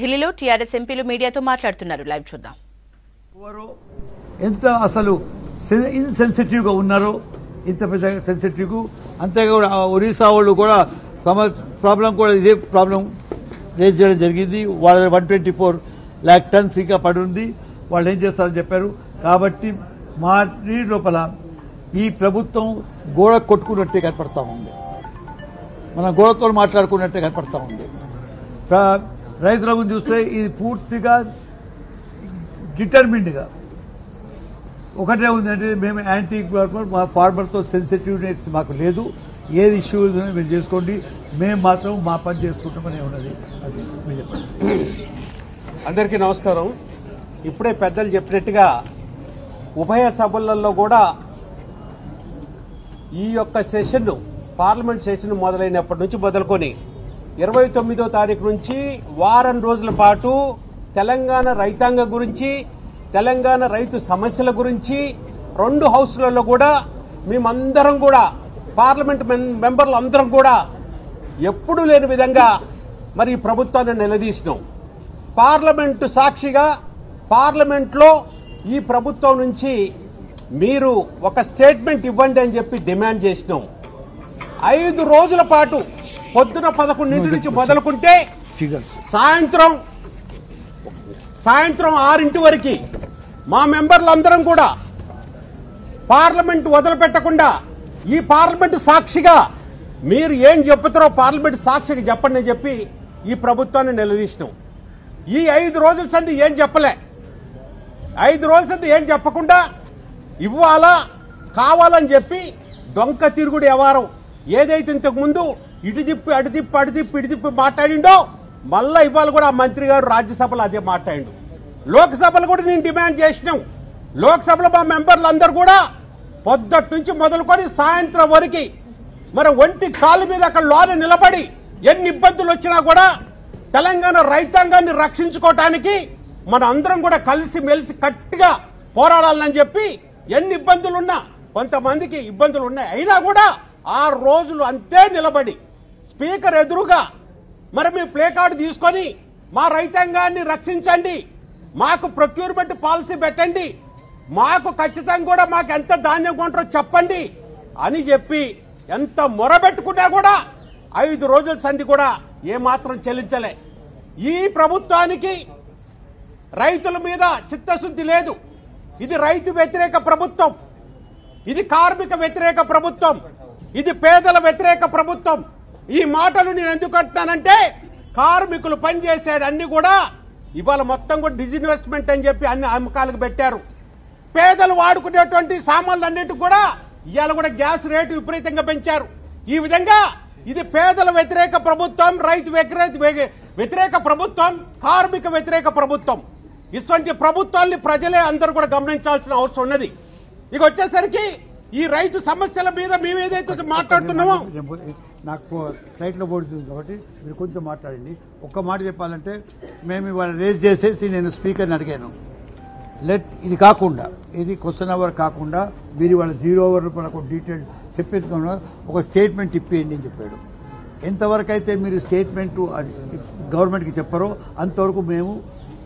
ఢిల్లీలో టీఆర్ఎస్ ఎంపీలు మీడియాతో మాట్లాడుతున్నారు. లైవ్ చూద్దాం. ఎంత అసలు ఇన్సెన్సిటివ్గా ఉన్నారో ఇంత పెద్ద సెన్సిటివ్ అంతేకాకుండా ఒరిస్సా వాళ్ళు కూడా సమ ప్రాబ్లం కూడా ఇదే ప్రాబ్లం రేజ్ చేయడం జరిగింది. వాళ్ళ one twenty four lakh tons ఇంకా పడి ఉంది వాళ్ళు ఏం చేస్తారని చెప్పారు. కాబట్టి మా లోపల ఈ ప్రభుత్వం గోడ కొట్టుకున్నట్టే కనపడతా ఉంది. మనం గోడతో మాట్లాడుకున్నట్టే కనపడతా ఉంది. రైతుల గురించి చూస్తే ఇది పూర్తిగా డిటర్మిన్డ్గా ఒకటే ఉందంటే మేము యాంటీ మా ఫార్మర్తో సెన్సిటివ్నెస్ మాకు లేదు. ఏది ఇష్యూ ఉందో మీరు చేసుకోండి. మేము మాత్రం మా పని చేసుకుంటామని ఉన్నది. అది మీరు చెప్పండి. అందరికీ నమస్కారం. ఇప్పుడే పెద్దలు చెప్పినట్టుగా ఉభయ సభలలో కూడా ఈ యొక్క సెషన్ పార్లమెంట్ సెషన్ మొదలైనప్పటి నుంచి మొదలుకొని ఇరవై తొమ్మిదో తారీఖు నుంచి వారం రోజుల పాటు తెలంగాణ రైతాంగం గురించి తెలంగాణ రైతు సమస్యల గురించి రెండు హౌస్లలో కూడా మేమందరం కూడా పార్లమెంట్ మెంబర్లు అందరం కూడా ఎప్పుడూ లేని విధంగా మరి ప్రభుత్వాన్ని నిలదీసినాం. పార్లమెంటు సాక్షిగా పార్లమెంట్లో ఈ ప్రభుత్వం నుంచి మీరు ఒక స్టేట్మెంట్ ఇవ్వండి అని చెప్పి డిమాండ్ చేసినాం. ఐదు రోజుల పాటు పొద్దున పదకొండింటి నుంచి మొదలుకుంటే సాయంత్రం సాయంత్రం ఆరింటి వరకు మా మెంబర్లందరం కూడా పార్లమెంట్ వదిలిపెట్టకుండా ఈ పార్లమెంట్ సాక్షిగా మీరు ఏం చెప్తారో పార్లమెంట్ సాక్షిగా చెప్పండి అని చెప్పి ఈ ప్రభుత్వాన్ని నిలదీసినాం. ఈ ఐదు రోజుల సంది ఏం చెప్పలే. ఐదు రోజుల సంది ఏం చెప్పకుండా ఇవ్వాలా కావాలని చెప్పి డొంక తిరుగుడు వ్యవహారం ఏదైతే ఇంతకుముందు ఇటుదిప్పి ఇటు తిప్పి అటు తిప్పి అటు తిప్పి ఇటు తిప్పి మాట్లాడిండో మళ్ళా ఇవాళ కూడా ఆ మంత్రి గారు రాజ్యసభలో అదే మాట్లాడిండు. లోక్సభలో కూడా నేను డిమాండ్ చేసినాం. లోక్సభలో మా మెంబర్లు అందరు కూడా పొద్దుటి నుంచి మొదలుకొని సాయంత్రం వరకు మరి ఒంటి కాలు మీద అక్కడ లోన నిలబడి ఎన్ని ఇబ్బందులు వచ్చినా కూడా తెలంగాణ రైతాంగాన్ని రక్షించుకోవటానికి మన అందరం కూడా కలిసి మెలిసి కట్టిగా పోరాడాలని చెప్పి ఎన్ని ఇబ్బందులున్నా కొంతమందికి ఇబ్బందులు ఉన్నాయి. అయినా కూడా ఆ రోజులు అంతే నిలబడి. స్పీకర్ ఎదురుగా మరి మీ ప్లే కార్డు తీసుకొని మా రైతాంగాన్ని రక్షించండి. మాకు ప్రొక్యూర్మెంట్ పాలసీ పెట్టండి. మాకు ఖచ్చితంగా కూడా మాకు ఎంత ధాన్యం కొంటారో చెప్పండి అని చెప్పి ఎంత మొరబెట్టుకున్నా కూడా ఐదు రోజుల సంధి కూడా ఏమాత్రం చెల్లించలే. ఈ ప్రభుత్వానికి రైతుల మీద చిత్తశుద్ధి లేదు. ఇది రైతు వ్యతిరేక ప్రభుత్వం. ఇది కార్మిక వ్యతిరేక ప్రభుత్వం. ఇది పేదల వ్యతిరేక ప్రభుత్వం. ఈ మాటలు నేను ఎందుకు అంటున్నానంటే కార్మికులు పనిచేసేది అన్ని కూడా ఇవాళ మొత్తం కూడా డిజిన్వెస్ట్మెంట్ అని చెప్పి అన్ని అమ్మకాలకు పెట్టారు. పేదలు వాడుకునేటువంటి సామాన్లు అన్నిటికి కూడా ఇవాళ కూడా గ్యాస్ రేటు విపరీతంగా పెంచారు. ఈ విధంగా ఇది పేదల వ్యతిరేక ప్రభుత్వం రైతు వ్యతిరేక వ్యతిరేక ప్రభుత్వం కార్మిక వ్యతిరేక ప్రభుత్వం. ఇటువంటి ప్రభుత్వాల్ని ప్రజలే అందరూ కూడా గమనించాల్సిన అవసరం ఉన్నది. ఇక వచ్చేసరికి ఈ రైతు సమస్యల మీద మేము ఏదైతే మాట్లాడుతున్నామో నాకు ఫ్లైట్లో పోతుంది కాబట్టి మీరు కొంచెం మాట్లాడండి. ఒక్క మాట చెప్పాలంటే మేము ఇవాళ రేజ్ చేసేసి నేను స్పీకర్ని అడిగాను. లెట్ ఇది కాకుండా ఇది క్వశ్చన్ అవర్ కాకుండా మీరు ఇవాళ జీరో అవర్ మనకు డీటెయిల్ చెప్పేసుకున్నా ఒక స్టేట్మెంట్ ఇప్పేయండి అని చెప్పాడు. ఎంతవరకు అయితే మీరు స్టేట్మెంట్ అది గవర్నమెంట్కి చెప్పారో అంతవరకు మేము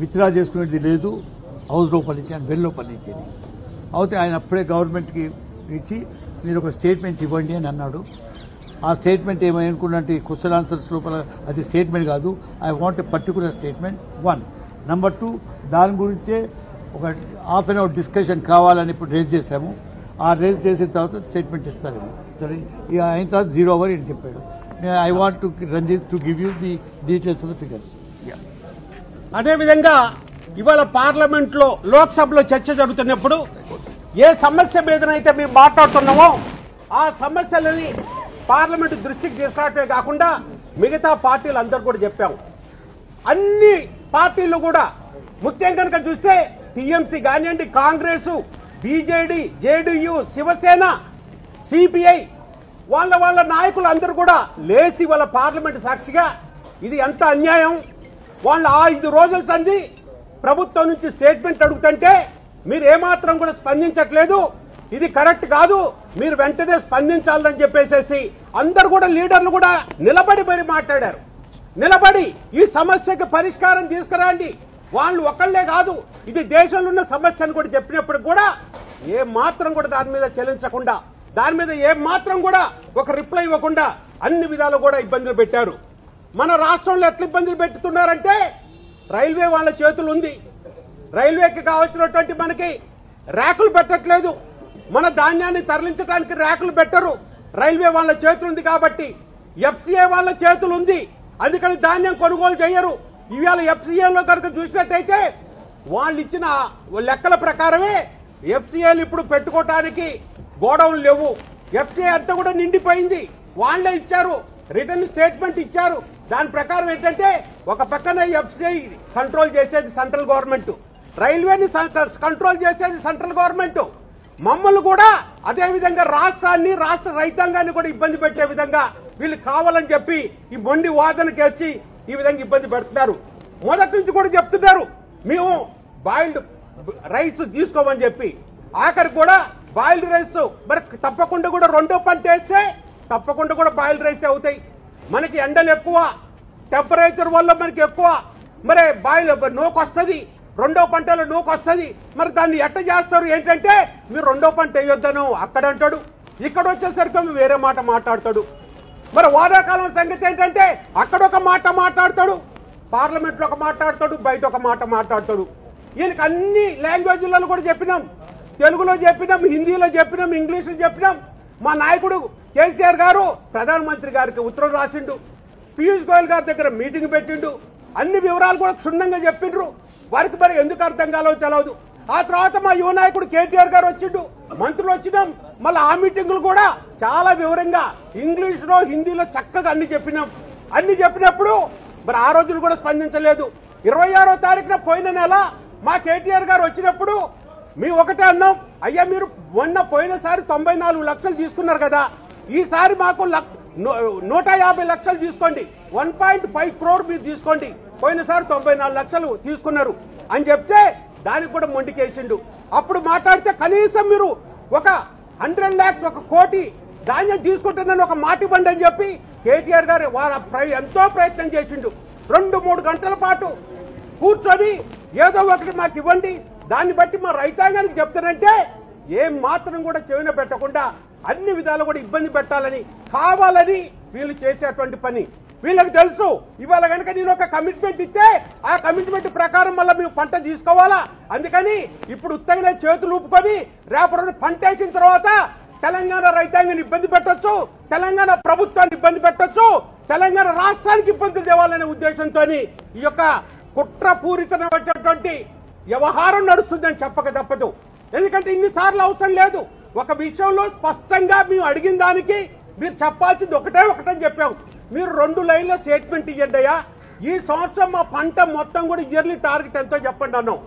విత్డ్రా చేసుకునేది లేదు. హౌస్ లోపల నుంచి అని వెల్ లోపల నుంచి. అయితే ఆయన అప్పుడే గవర్నమెంట్కి ఇచ్చి మీరు ఒక స్టేట్మెంట్ ఇవ్వండి అని అన్నాడు. ఆ స్టేట్మెంట్ ఏమనుకున్నట్టు క్వశ్చన్ ఆన్సర్స్ లోపల అది స్టేట్మెంట్ కాదు. I want a particular statement one number two దాని గురించే ఒక హాఫ్ అన్ అవర్ డిస్కషన్ కావాలని ఇప్పుడు రేజ్ చేశాము. ఆ రేజ్ చేసిన తర్వాత స్టేట్మెంట్ ఇస్తారేమో. సరే ఇక అయిన తర్వాత జీరో అవర్ అని చెప్పాడు. I want to Ranjit to give you the details of the figures అదేవిధంగా ఇవాళ పార్లమెంట్లో లోక్సభలో చర్చ జరుగుతున్నప్పుడు ఏ సమస్య మీదనైతే మేము మాట్లాడుతున్నామో ఆ సమస్యలని పార్లమెంట్ దృష్టికి తీసుకురావటమే కాకుండా మిగతా పార్టీలు అందరూ కూడా చెప్పాము అన్ని పార్టీలు కూడా ముఖ్యం కనుక చూస్తే టీఎంసీ కానివ్వండి Congress BJD JDU Shiv Sena CPI వాళ్ళ వాళ్ళ నాయకులు అందరూ కూడా లేచి వాళ్ళ పార్లమెంట్ సాక్షిగా ఇది ఎంత అన్యాయం? వాళ్ళ ఐదు రోజుల సంధి ప్రభుత్వం నుంచి స్టేట్మెంట్ అడుగుతుంటే మీరు ఏమాత్రం కూడా స్పందించట్లేదు. ఇది కరెక్ట్ కాదు. మీరు వెంటనే స్పందించాలని చెప్పేసేసి అందరు కూడా లీడర్లు కూడా నిలబడి మరి మాట్లాడారు. నిలబడి ఈ సమస్యకి పరిష్కారం తీసుకురండి. వాళ్ళు ఒకళ్ళే కాదు ఇది దేశంలో ఉన్న సమస్యను కూడా చెప్పినప్పుడు కూడా ఏ మాత్రం కూడా దాని మీద చెల్లించకుండా దాని మీద ఏ మాత్రం కూడా ఒక రిప్లై ఇవ్వకుండా అన్ని విధాలు కూడా ఇబ్బందులు పెట్టారు. మన రాష్ట్రంలో ఎట్లా ఇబ్బందులు పెట్టుతున్నారంటే రైల్వే వాళ్ళ చేతులు ఉంది. రైల్వేకి కావాల్సినటువంటి మనకి ర్యాకులు పెట్టట్లేదు. మన ధాన్యాన్ని తరలించడానికి ర్యాకులు పెట్టరు. రైల్వే వాళ్ళ చేతులు ఉంది కాబట్టి ఎఫ్సీఏ వాళ్ళ చేతులు ఉంది అందుకని ధాన్యం కొనుగోలు చేయరు. ఇవాళ ఎఫ్సీఏలో కనుక చూసినట్టయితే వాళ్ళు ఇచ్చిన లెక్కల ప్రకారమే ఎఫ్సీఏలు ఇప్పుడు పెట్టుకోవటానికి గోడౌన్లు లేవు. ఎఫ్సీఏ అంతా కూడా నిండిపోయింది. వాళ్ళే ఇచ్చారు. రిటర్న్ స్టేట్మెంట్ ఇచ్చారు. దాని ప్రకారం ఏంటంటే ఒక పక్కన ఎఫ్సీఐ కంట్రోల్ చేసేది సెంట్రల్ గవర్నమెంట్. రైల్వేని కంట్రోల్ చేసేది సెంట్రల్ గవర్నమెంట్. మమ్మల్ని కూడా అదే విధంగా రాష్ట్రాన్ని రాష్ట్ర రైతాంగాన్ని కూడా ఇబ్బంది పెట్టే విధంగా వీళ్ళు కావాలని చెప్పి ఈ మొండి వాదనకి వచ్చి ఈ విధంగా ఇబ్బంది పెడుతున్నారు. మొదటి నుంచి కూడా చెప్తున్నారు మేము బాయిల్డ్ రైస్ తీసుకోమని చెప్పి. ఆఖరి కూడా బాయిల్డ్ రైస్ మరి తప్పకుండా కూడా రెండో పంట వేస్తే తప్పకుండా కూడా బాయిల్డ్ రైస్ అవుతాయి. మనకి ఎండలు ఎక్కువ టెంపరేచర్ వల్ల మనకి ఎక్కువ మరి బాయిల్ నోకొస్తుంది. వస్తుంది రెండో పంటలో నూకు వస్తుంది మరి దాన్ని ఎట్ట చేస్తారు? ఏంటంటే మీరు రెండో పంట వేయొద్దను అక్కడ అంటాడు. ఇక్కడ వచ్చేసరికి వేరే మాట మాట్లాడతాడు. మరి వానాకాలం సంగతి ఏంటంటే అక్కడ ఒక మాట మాట్లాడతాడు. పార్లమెంట్లో ఒక మాట్లాడతాడు బయట ఒక మాట మాట్లాడతాడు. ఈయనకి అన్ని లాంగ్వేజ్లలో కూడా చెప్పినాం. తెలుగులో చెప్పినాం హిందీలో చెప్పినాం ఇంగ్లీష్లో చెప్పినాం. మా నాయకుడు కేసీఆర్ గారు ప్రధానమంత్రి గారికి ఉత్తరం రాసిండు. పీయూష్ గోయల్ గారి దగ్గర మీటింగ్ పెట్టిండు. అన్ని వివరాలు కూడా క్షుణ్ణంగా చెప్పిండ్రు. వారికి మరి ఎందుకు అర్థం కాలో తెలవదు. ఆ తర్వాత మా యువ నాయకుడు కేటీఆర్ గారు వచ్చిండు. మంత్రులు వచ్చినాం. మళ్ళీ ఆ మీటింగులు కూడా చాలా వివరంగా ఇంగ్లీష్లో హిందీలో చక్కగా అన్ని చెప్పినాం. అన్ని చెప్పినప్పుడు మరి ఆ రోజులు కూడా స్పందించలేదు. ఇరవై ఆరో తారీఖున పోయిన నెల మా కేటీఆర్ గారు వచ్చినప్పుడు మీ ఒకటే అన్నాం. అయ్యా మీరు మొన్న పోయినసారి తొంభై నాలుగు లక్షలు తీసుకున్నారు కదా. ఈసారి మాకు లక్- నూట యాభై లక్షలు తీసుకోండి. వన్ పాయింట్ ఫైవ్ క్రోర్ మీరు తీసుకోండి. పోయినసారి తొంభై నాలుగు లక్షలు తీసుకున్నారు అని చెప్తే దానికి కూడా మొండికేసిండు. అప్పుడు మాట్లాడితే కనీసం మీరు ఒక హండ్రెడ్ ల్యాక్స్ ఒక కోటి ధాన్యం తీసుకుంటున్నాను ఒక మాటి బండి అని చెప్పి కేటీఆర్ గారు వారు ఎంతో ప్రయత్నం చేసిండు. రెండు మూడు గంటల పాటు కూర్చొని ఏదో ఒకటి మాకు ఇవ్వండి. దాన్ని బట్టి మా రైతాంగానికి చెప్తానంటే ఏం మాత్రం కూడా చెవిన పెట్టకుండా అన్ని విధాలు కూడా ఇబ్బంది పెట్టాలని కావాలని వీళ్ళు చేసేటువంటి పని. వీళ్ళకి తెలుసు. ఇవాళ కనుక నేను ఒక కమిట్మెంట్ ఇస్తే ఆ కమిట్మెంట్ ప్రకారం మళ్ళీ మేము పంట తీసుకోవాలా? అందుకని ఇప్పుడు ఉత్తగానే చేతులు ఊపుకొని రేపటి పంట వేసిన తర్వాత తెలంగాణ రైతాంగాన్ని ఇబ్బంది పెట్టొచ్చు తెలంగాణ ప్రభుత్వాన్ని ఇబ్బంది పెట్టొచ్చు తెలంగాణ రాష్ట్రానికి ఇబ్బందులు తేవాలనే ఉద్దేశంతో ఈ యొక్క కుట్రపూరితమైనటువంటి వ్యవహారం నడుస్తుందని చెప్పక తప్పదు. ఎందుకంటే ఇన్నిసార్లు అవసరం లేదు. ఒక విషయంలో స్పష్టంగా మేము అడిగిన దానికి మీరు చెప్పాల్సింది ఒకటే ఒకటని చెప్పాం. మీరు రెండు లైన్ల స్టేట్మెంట్ ఇవ్వండి అయ్యా ఈ సంవత్సరం మా పంట మొత్తం కూడా ఇయర్లీ టార్గెట్ ఎంతో చెప్పండి అన్నాం.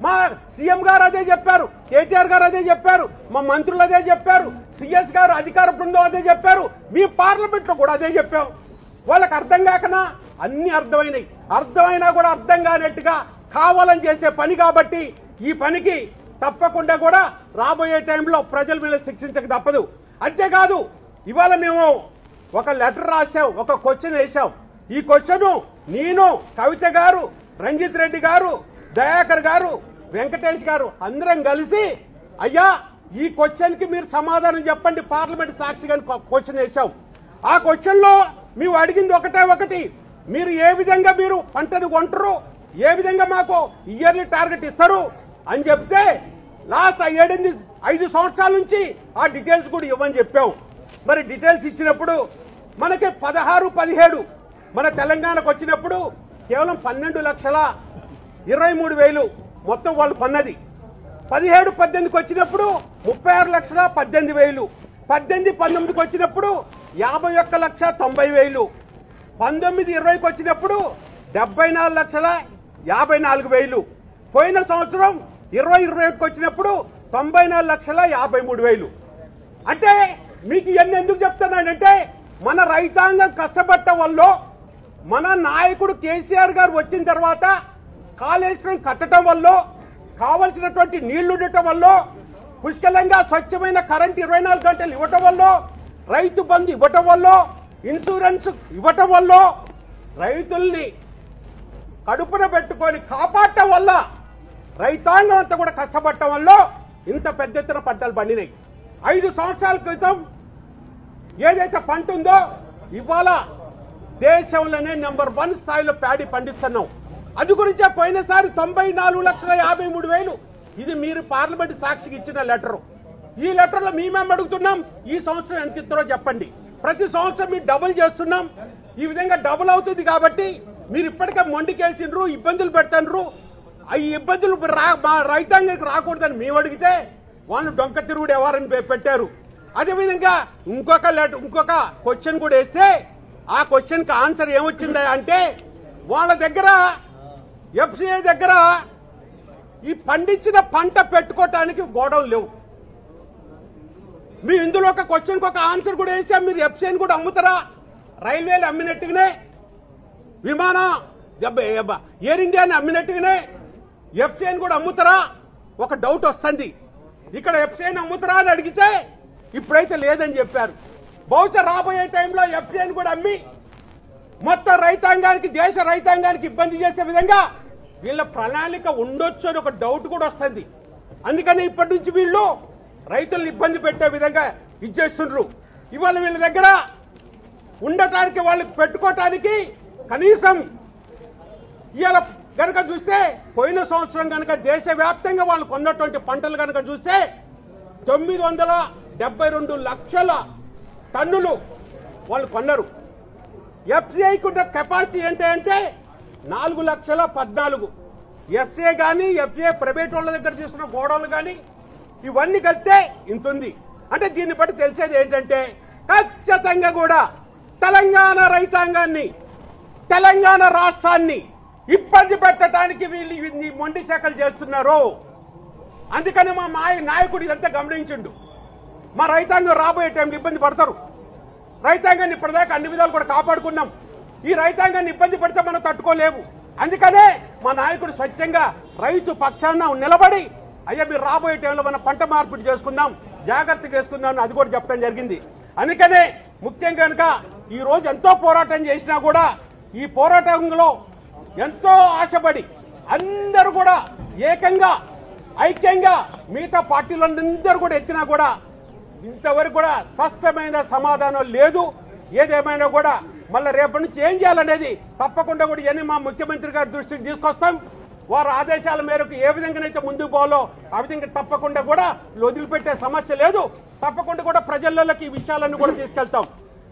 మా సీఎం గారు అదే చెప్పారు కేటీఆర్ గారు అదే చెప్పారు మా మంత్రులు అదే చెప్పారు సిఎస్ గారు అధికార బృందం అదే చెప్పారు మీ పార్లమెంట్లో కూడా అదే చెప్పాం వాళ్ళకి అర్థం కాకనా? అన్ని అర్థమైనాయి. అర్థమైనా కూడా అర్థం కానట్టుగా కావాలని చేసే పని కాబట్టి ఈ పనికి తప్పకుండా కూడా రాబోయే టైంలో ప్రజలు మీద శిక్షించక తప్పదు. అంతేకాదు ఇవాళ మేము ఒక లెటర్ రాసాం ఒక క్వశ్చన్ వేసాం ఈ క్వశ్చన్ నేను కవిత గారు రంజిత్ రెడ్డి గారు దయాకర్ గారు వెంకటేష్ గారు అందరం కలిసి అయ్యా ఈ క్వశ్చన్కి మీరు సమాధానం చెప్పండి పార్లమెంట్ సాక్షిగా క్వశ్చన్ వేసాం ఆ క్వశ్చన్లో మేము అడిగింది ఒకటే ఒకటి మీరు ఏ విధంగా మీరు పంటను కొంటారు ఏ విధంగా మాకు ఇయర్లీ టార్గెట్ ఇస్తారు అని చెప్తే లాస్ట్ ఏడెనిమిది ఐదు సంవత్సరాల నుంచి ఆ డీటెయిల్స్ కూడా ఇవ్వని చెప్పాం మరి డీటెయిల్స్ ఇచ్చినప్పుడు మనకి పదహారు పదిహేడు మన తెలంగాణకు వచ్చినప్పుడు కేవలం పన్నెండు లక్షల ఇరవై మూడు వేలు మొత్తం వాళ్ళు పన్నది. పదిహేడు పద్దెనిమిదికి వచ్చినప్పుడు ముప్పై ఆరు లక్షల పద్దెనిమిది వేలు. పద్దెనిమిది పంతొమ్మిదికి వచ్చినప్పుడు యాభై ఒక్క లక్ష తొంభై వేలు. పంతొమ్మిది ఇరవైకి వచ్చినప్పుడు డెబ్బై నాలుగు లక్షల యాభై నాలుగు వేలు. పోయిన సంవత్సరం ఇరవై ఇరవై ఒకటికి వచ్చినప్పుడు తొంభై నాలుగు లక్షల యాభై మూడు వేలు. అంటే మీకు ఇవన్నీ ఎందుకు చెప్తున్నానంటే మన రైతాంగం కష్టపడటం వల్ల మన నాయకుడు కేసీఆర్ గారు వచ్చిన తర్వాత కాళేశ్వరం కట్టడం వల్ల కావలసినటువంటి నీళ్ళు ఉండటం వల్ల పుష్కలంగా స్వచ్ఛమైన కరెంట్ ఇరవై నాలుగు గంటలు ఇవ్వటం వల్ల రైతు బంధు ఇవ్వటం వల్ల ఇన్సూరెన్స్ ఇవ్వటం వల్ల రైతుల్ని కడుపున పెట్టుకొని కాపాడటం వల్ల రైతాంగం అంతా కూడా కష్టపడటం వల్ల ఇంత పెద్ద ఎత్తున పంటలు పండినాయి. ఐదు సంవత్సరాల క్రితం ఏదైతే పంట ఉందో ఇవాళ దేశంలోనే నెంబర్ వన్ స్థాయిలో ప్యాడీ పండిస్తున్నాం. అది గురించే పోయినసారి తొంభై నాలుగు లక్షల యాభై మూడు వేలు ఇది మీరు పార్లమెంట్ సాక్షికి ఇచ్చిన లెటర్. ఈ లెటర్లో మేమేం అడుగుతున్నాం? ఈ సంవత్సరం ఎంత ఇస్తారో చెప్పండి. ప్రతి సంవత్సరం మీరు డబుల్ చేస్తున్నాం. ఈ విధంగా డబుల్ అవుతుంది కాబట్టి మీరు ఇప్పటికే మొండికేసిండ్రు ఇబ్బందులు పెడతాండ్రు. ఆ ఈ ఇబ్బందులు రా మా రైతాంగానికి రాకూడదని మేము అడిగితే వాళ్ళు డొంక తిరుగుడు ఎవరని పెట్టారు. అదేవిధంగా ఇంకొక లెటర్ ఇంకొక క్వశ్చన్ కూడా వేస్తే ఆ క్వశ్చన్కి ఆన్సర్ ఏమొచ్చిందా అంటే వాళ్ళ దగ్గర ఎఫ్సిఐ దగ్గర ఈ పండించిన పంట పెట్టుకోవటానికి గోడౌన్ లేవు. మీ ఇందులో ఒక క్వశ్చన్కి ఒక ఆన్సర్ కూడా వేసా మీరు ఎఫ్సిఐని కూడా అమ్ముతారా? రైల్వేలు అమ్మినట్టుగానే విమానం ఎయిర్ ఇండియాని అమ్మినట్టుగానే ఎఫ్సిఐని కూడా అమ్ముతారా? ఒక డౌట్ వస్తుంది. ఇక్కడ ఎఫ్సిఐని అమ్ముతారా అని అడిగితే ఇప్పుడైతే లేదని చెప్పారు. బహుశా రాబోయే టైంలో ఎఫ్సీఐని కూడా అమ్మి మొత్తం రైతాంగానికి దేశ రైతాంగానికి ఇబ్బంది చేసే విధంగా వీళ్ళ ప్రణాళిక ఉండొచ్చు అని ఒక డౌట్ కూడా వస్తుంది. అందుకని ఇప్పటి నుంచి వీళ్ళు రైతులను ఇబ్బంది పెట్టే విధంగా ఇచ్చేస్తుండ్రు ఇవాళ వీళ్ళ దగ్గర ఉండటానికి వాళ్ళకి పెట్టుకోవటానికి కనీసం ఇవాళ గనక చూస్తే పోయిన సంవత్సరం గనక దేశవ్యాప్తంగా వాళ్ళు కొన్నటువంటి పంటలు గనక చూస్తే తొమ్మిది వందల డెబ్బై రెండు లక్షల టన్నులు వాళ్ళు కొన్నారు. ఎఫ్సిఐకి ఉన్న కెపాసిటీ ఏంటంటే అంటే నాలుగు లక్షల పద్నాలుగు. ఎఫ్సిఐ కానీ ఎఫ్సిఐ ప్రైవేట్ వాళ్ళ దగ్గర తీసుకున్న గోడౌన్లు కానీ ఇవన్నీ కలిస్తే ఇంత ఉంది. అంటే దీన్ని బట్టి తెలిసేది ఏంటంటే ఖచ్చితంగా కూడా తెలంగాణ రైతాంగాన్ని తెలంగాణ రాష్ట్రాన్ని ఇబ్బంది పెట్టడానికి వీళ్ళు ఇన్ని మొండి శాఖలు చేస్తున్నారు. అందుకని మా మాయ నాయకుడు ఇదంతా గమనించిండు. మా రైతాంగం రాబోయే టైంలో ఇబ్బంది పడతారు. రైతాంగాన్ని ఇప్పటిదాకా అన్ని విధాలు కూడా కాపాడుకున్నాం. ఈ రైతాంగాన్ని ఇబ్బంది పడితే మనం తట్టుకోలేము. అందుకనే మా నాయకుడు స్వచ్ఛంగా రైతు పక్షాన నిలబడి అయ్యా మీరు రాబోయే టైంలో మనం పంట మార్పిడి చేసుకుందాం జాగ్రత్తగా చేసుకుందాం అని అది కూడా చెప్పడం జరిగింది. అందుకనే ముఖ్యంగా కనుక ఈ రోజు ఎంతో పోరాటం చేసినా కూడా ఈ పోరాటంలో ఎంతో ఆశపడి అందరూ కూడా ఏకంగా ఐక్యంగా మిగతా పార్టీలందరూ కూడా ఎత్తినా కూడా ఇంతవరకు కూడా స్పష్టమైన సమాధానం లేదు. ఏదేమైనా కూడా మళ్ళీ రేపటి నుంచి ఏం చేయాలనేది తప్పకుండా కూడా ఇవన్నీ మా ముఖ్యమంత్రి గారి దృష్టికి తీసుకొస్తాం. వారి ఆదేశాల మేరకు ఏ విధంగానైతే ముందుకు పోవాలో ఆ విధంగా తప్పకుండా కూడా వదిలిపెట్టే సమస్య లేదు. తప్పకుండా కూడా ప్రజలలోకి ఈ విషయాలన్నీ కూడా తీసుకెళ్తాం.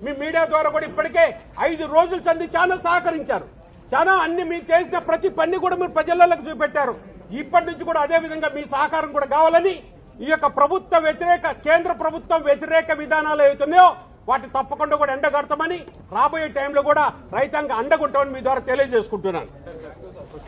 మీ మీడియా ద్వారా కూడా ఇప్పటికే ఐదు రోజులు చంది చాలా సహకరించారు. చాలా అన్ని మీరు చేసిన ప్రతి పని కూడా మీరు ప్రజలకు చూపెట్టారు. ఇప్పటి నుంచి కూడా అదే విధంగా మీ సహకారం కూడా కావాలని ఈ యొక్క ప్రభుత్వ వ్యతిరేక కేంద్ర ప్రభుత్వం వ్యతిరేక విధానాలు ఏవైతున్నాయో వాటి తప్పకుండా కూడా ఎండగడతామని రాబోయే టైంలో కూడా రైతాంగ అండగుంటామని మీ ద్వారా తెలియజేసుకుంటున్నాను.